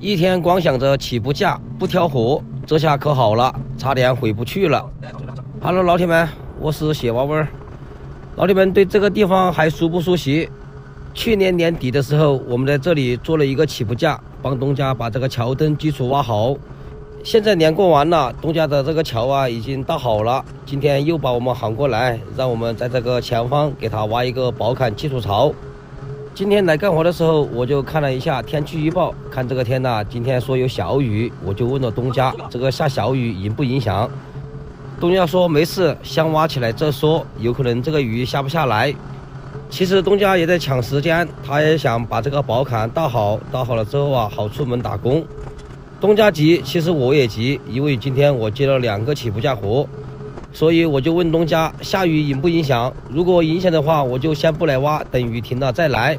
一天光想着起步价不挑活，这下可好了，差点回不去了。Hello，老铁们，我是雪娃娃。老铁们对这个地方还熟不熟悉？去年年底的时候，我们在这里做了一个起步架，帮东家把这个桥墩基础挖好。现在年过完了，东家的这个桥啊已经搭好了。今天又把我们喊过来，让我们在这个前方给他挖一个保坎基础槽。今天来干活的时候，我就看了一下天气预报，看这个天呐，今天说有小雨，我就问了东家，这个下小雨影不影响？东家说没事，先挖起来再说，有可能这个雨下不下来。其实东家也在抢时间，他也想把这个宝坎搭好，搭好了之后啊，好出门打工。东家急，其实我也急，因为今天我接了两个起步价活。所以我就问东家，下雨影不影响？如果影响的话，我就先不来挖，等雨停了再来。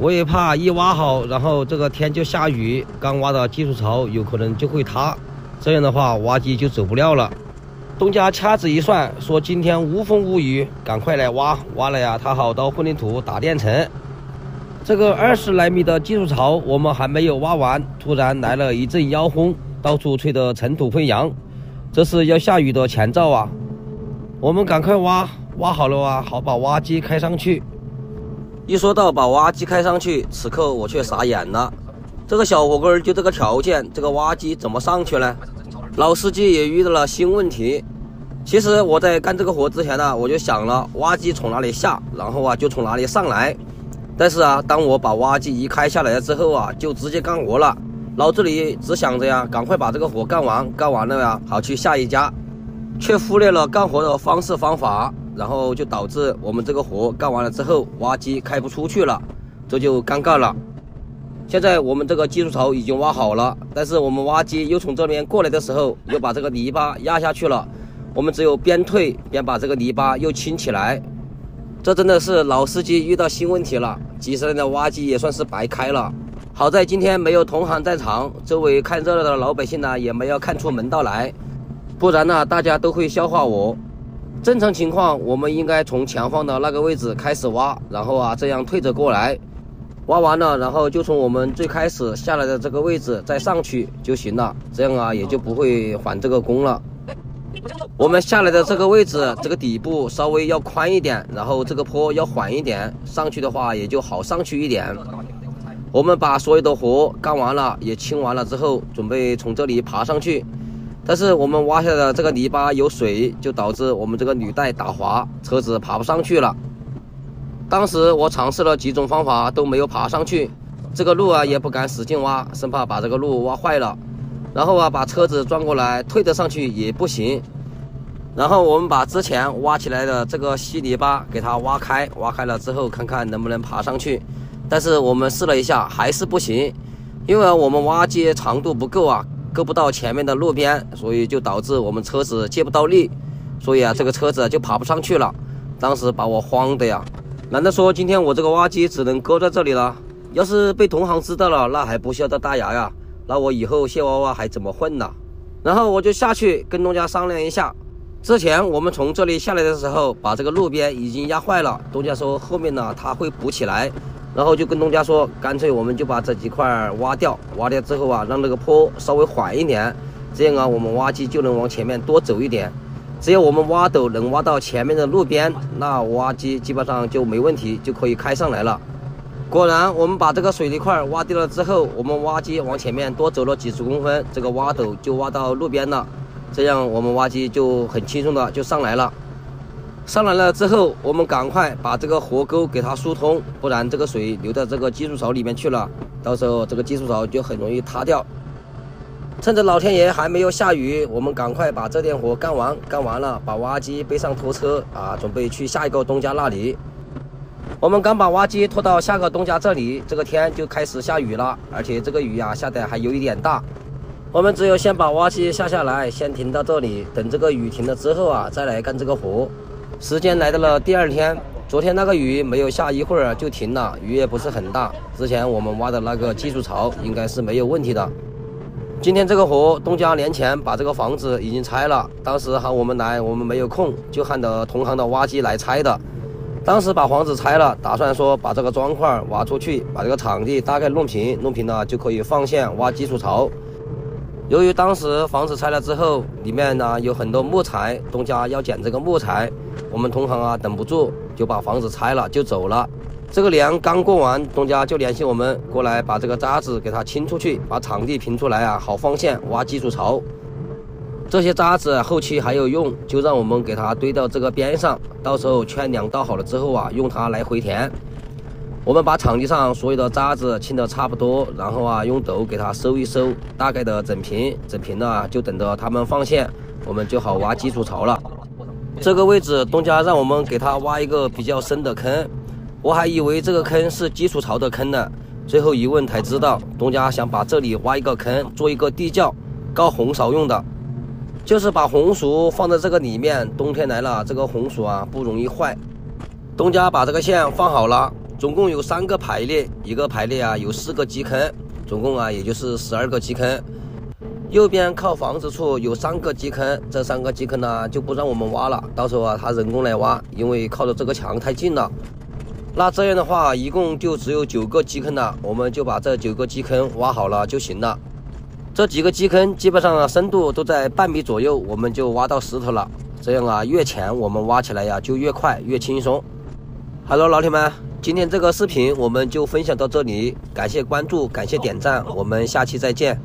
我也怕一挖好，然后这个天就下雨，刚挖的技术槽有可能就会塌，这样的话挖机就走不了了。东家掐指一算，说今天无风无雨，赶快来挖，挖了呀，他好到混凝土打垫层。这个二十来米的技术槽我们还没有挖完，突然来了一阵妖风，到处吹得尘土飞扬。这是要下雨的前兆啊！我们赶快挖，挖好了啊，好把挖机开上去。一说到把挖机开上去，此刻我却傻眼了。这个小火锅就这个条件，这个挖机怎么上去呢？老司机也遇到了新问题。其实我在干这个活之前呢，我就想了挖机从哪里下，然后啊就从哪里上来。但是啊，当我把挖机一开下来了之后啊，就直接干活了。脑子里只想着呀，赶快把这个活干完，干完了呀，好去下一家，却忽略了干活的方式方法，然后就导致我们这个活干完了之后，挖机开不出去了，这就尴尬了。现在我们这个基础槽已经挖好了，但是我们挖机又从这边过来的时候，又把这个泥巴压下去了，我们只有边退边把这个泥巴又清起来，这真的是老司机遇到新问题了，几十年的挖机也算是白开了。好在今天没有同行在场，周围看热闹的老百姓呢也没有看出门道来，不然呢大家都会笑话我。正常情况，我们应该从前方的那个位置开始挖，然后啊这样退着过来，挖完了，然后就从我们最开始下来的这个位置再上去就行了，这样啊也就不会还这个工了。我们下来的这个位置，这个底部稍微要宽一点，然后这个坡要缓一点，上去的话也就好上去一点。我们把所有的活干完了，也清完了之后，准备从这里爬上去。但是我们挖下的这个泥巴有水，就导致我们这个履带打滑，车子爬不上去了。当时我尝试了几种方法都没有爬上去，这个路啊也不敢使劲挖，生怕把这个路挖坏了。然后啊把车子转过来推得上去也不行。然后我们把之前挖起来的这个稀泥巴给它挖开，挖开了之后看看能不能爬上去。但是我们试了一下，还是不行，因为我们挖机长度不够啊，够不到前面的路边，所以就导致我们车子借不到力，所以啊，这个车子就爬不上去了。当时把我慌的呀，难道说今天我这个挖机只能搁在这里了？要是被同行知道了，那还不笑到大牙呀？那我以后卸娃娃还怎么混呢？然后我就下去跟东家商量一下。之前我们从这里下来的时候，把这个路边已经压坏了，东家说后面呢他会补起来。然后就跟东家说，干脆我们就把这几块挖掉，挖掉之后啊，让这个坡稍微缓一点，这样啊，我们挖机就能往前面多走一点。只要我们挖斗能挖到前面的路边，那挖机基本上就没问题，就可以开上来了。果然，我们把这个水泥块挖掉了之后，我们挖机往前面多走了几十公分，这个挖斗就挖到路边了，这样我们挖机就很轻松的就上来了。上来了之后，我们赶快把这个活沟给它疏通，不然这个水流到这个基础槽里面去了，到时候这个基础槽就很容易塌掉。趁着老天爷还没有下雨，我们赶快把这点活干完，干完了把挖机背上拖车啊，准备去下一个东家那里。我们刚把挖机拖到下个东家这里，这个天就开始下雨了，而且这个雨呀下的还有一点大。我们只有先把挖机下下来，先停到这里，等这个雨停了之后啊，再来干这个活。时间来到了第二天，昨天那个雨没有下一会儿就停了，雨也不是很大。之前我们挖的那个基础槽应该是没有问题的。今天这个活，东家年前把这个房子已经拆了，当时喊我们来，我们没有空，就喊的同行的挖机来拆的。当时把房子拆了，打算说把这个砖块挖出去，把这个场地大概弄平，弄平了就可以放线挖基础槽。由于当时房子拆了之后，里面呢有很多木材，东家要捡这个木材，我们同行啊等不住，就把房子拆了就走了。这个年刚过完，东家就联系我们过来把这个渣子给它清出去，把场地平出来啊，好放线挖基础槽。这些渣子后期还有用，就让我们给它堆到这个边上，到时候圈梁倒好了之后啊，用它来回填。我们把场地上所有的渣子清的差不多，然后啊用斗给它收一收，大概的整平，整平了就等着他们放线，我们就好挖基础槽了。这个位置东家让我们给他挖一个比较深的坑，我还以为这个坑是基础槽的坑呢，最后一问才知道，东家想把这里挖一个坑，做一个地窖，搞红苕用的。就是把红薯放在这个里面，冬天来了，这个红薯啊不容易坏。东家把这个线放好了，总共有三个排列，一个排列啊有四个基坑，总共啊也就是十二个基坑。右边靠房子处有三个基坑，这三个基坑呢就不让我们挖了，到时候啊他人工来挖，因为靠着这个墙太近了。那这样的话，一共就只有九个基坑了，我们就把这九个基坑挖好了就行了。这几个基坑基本上深度都在半米左右，我们就挖到石头了。这样啊，越浅我们挖起来呀就越快越轻松。哈喽，老铁们，今天这个视频我们就分享到这里，感谢关注，感谢点赞，我们下期再见。